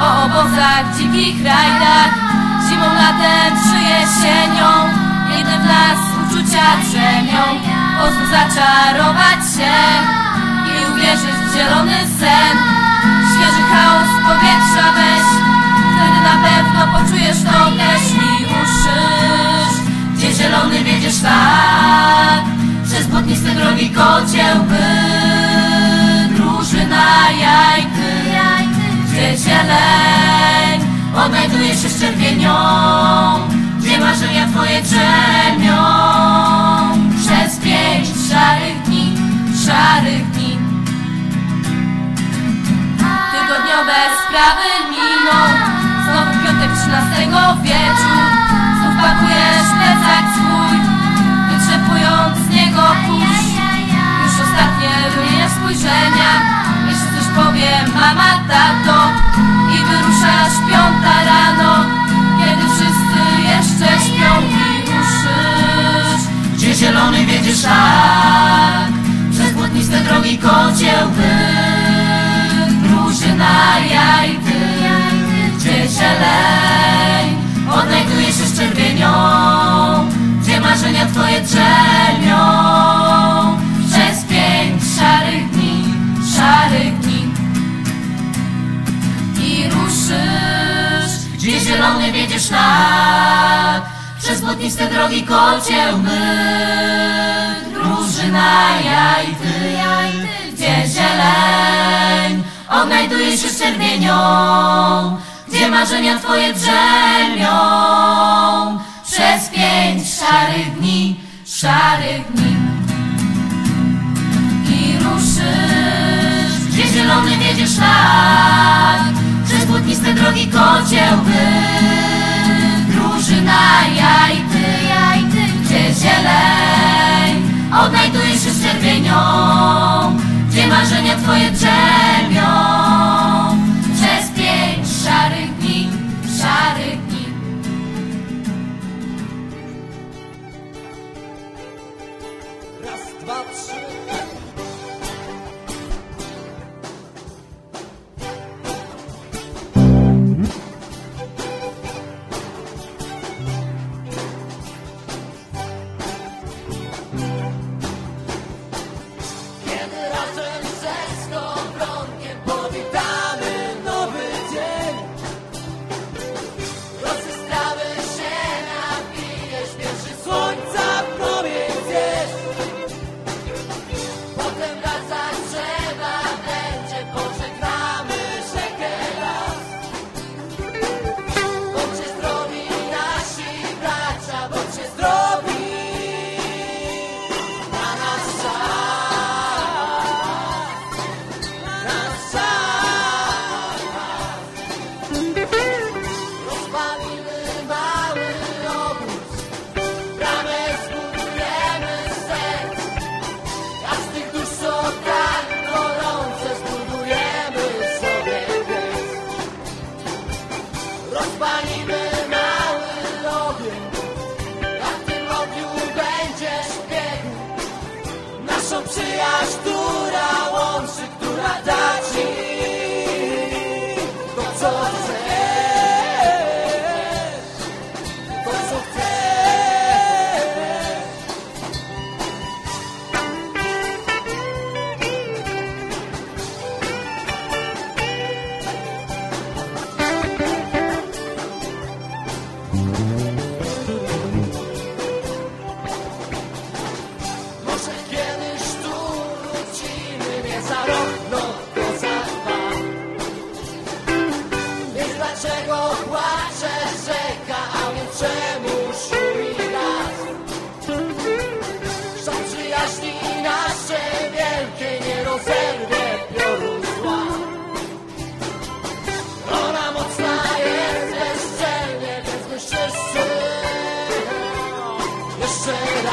obozach, dzikich rajdach Zimą, latem czy jesienią Jedne w nas uczucia drzemią Pozwól zaczarować się I uwierzyć w zielony sen. Świeży chaos powietrza weź Wtedy na pewno poczujesz to też I ruszysz Gdzie zielony wiedziesz tak Przez błotniste drogi kociełby Drużyna Odnajduje się z czerwienią Gdzie marzenia twoje drzemią. Przez pięć szarych dni Szarych dni. Tygodniowe sprawy zielony wiedziesz szlak Przez błotniste drogi kociełmy Drużyna jajty Gdzie zieleń Odnajduje się z czerwienią Gdzie marzenia twoje drzemią. Przez pięć szarych dni Szarych dni. I ruszysz Gdzie zielony wiedziesz szlak Przez błotniste drogi kociełby z czerwienią Gdzie marzenia twoje drzemią some say